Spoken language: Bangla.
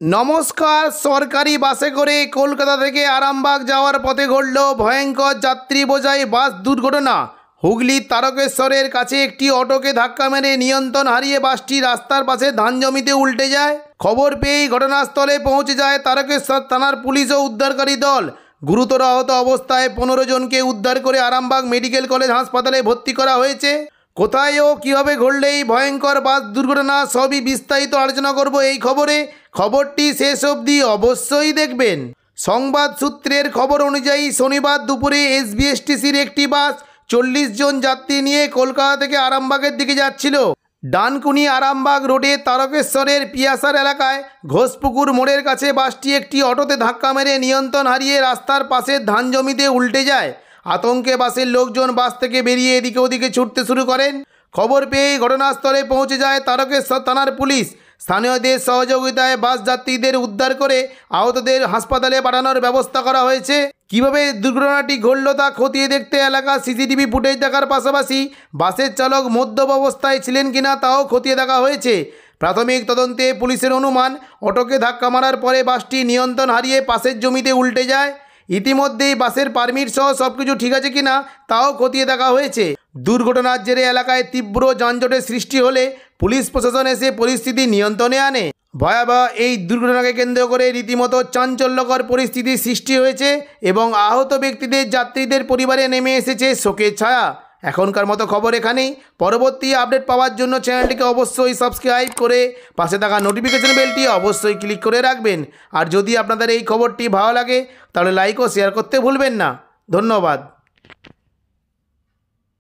নমস্কার, সরকারি বাসে করে কলকাতা থেকে আরামবাগ যাওয়ার পথে ঘটল ভয়ঙ্কর যাত্রী বোঝাই বাস দুর্ঘটনা। হুগলির তারকেশ্বরের কাছে একটি অটোকে ধাক্কা মেরে নিয়ন্ত্রণ হারিয়ে বাসটি রাস্তার পাশে ধান জমিতে উল্টে যায়। খবর পেয়েই ঘটনাস্থলে পৌঁছে যায় তারকেশ্বর থানার পুলিশ ও উদ্ধারকারী দল। গুরুতর আহত অবস্থায় পনেরো জনকে উদ্ধার করে আরামবাগ মেডিকেল কলেজ হাসপাতালে ভর্তি করা হয়েছে। কোথায় ও কীভাবে ঘটলে এই ভয়ঙ্কর বাস দুর্ঘটনা, সবই বিস্তারিত আলোচনা করব এই খবরে। খবরটি শেষ অবধি অবশ্যই দেখবেন। সংবাদ সূত্রের খবর অনুযায়ী শনিবার দুপুরে এসবিএসটিসির একটি বাস চল্লিশ জন যাত্রী নিয়ে কলকাতা থেকে আরামবাগের দিকে যাচ্ছিল। ডানকুনি আরামবাগ রোডে তারকেশ্বরের পিয়াসার এলাকায় ঘোষপুকুর মোড়ের কাছে বাসটি একটি অটোতে ধাক্কা মেরে নিয়ন্ত্রণ হারিয়ে রাস্তার পাশের ধান জমিতে উল্টে যায়। আতঙ্কে বাসের লোকজন বাস থেকে বেরিয়ে এদিকে ওদিকে ছুটতে শুরু করেন। খবর পেয়ে ঘটনাস্থলে পৌঁছে যায় তারকেশ্বর থানার পুলিশ। স্থানীয়দের সহযোগিতায় বাস যাত্রীদের উদ্ধার করে আহতদের হাসপাতালে পাঠানোর ব্যবস্থা করা হয়েছে। কীভাবে দুর্ঘটনাটি ঘটল তা খতিয়ে দেখতে এলাকার সিসিটিভি ফুটেজ দেখার পাশাপাশি বাসের চালক মদ্যপ অবস্থায় ছিলেন কিনা তাও খতিয়ে দেখা হয়েছে। প্রাথমিক তদন্তে পুলিশের অনুমান, অটোকে ধাক্কা মারার পরে বাসটি নিয়ন্ত্রণ হারিয়ে পাশের জমিতে উল্টে যায়। ইতিমধ্যেই বাসের পারমিট সহ সব কিছু ঠিক আছে কি না তাও খতিয়ে দেখা হয়েছে। দুর্ঘটনার জেরে এলাকায় তীব্র যানজটের সৃষ্টি হলে পুলিশ প্রশাসন এসে পরিস্থিতি নিয়ন্ত্রণে আনে। ভয়াবহ এই দুর্ঘটনাকে কেন্দ্র করে রীতিমতো চাঞ্চল্যকর পরিস্থিতির সৃষ্টি হয়েছে এবং আহত ব্যক্তিদের, যাত্রীদের পরিবারে নেমে এসেছে শোকের ছায়া। এখনকার মতো খবর এখানেই। পরবর্তী আপডেট পাওয়ার জন্য চ্যানেলটিকে অবশ্যই সাবস্ক্রাইব করে পাশে থাকা নোটিফিকেশন বেলটি অবশ্যই ক্লিক করে রাখবেন। আর যদি আপনাদের এই খবরটি ভালো লাগে, তাহলে লাইক ও শেয়ার করতে ভুলবেন না। ধন্যবাদ।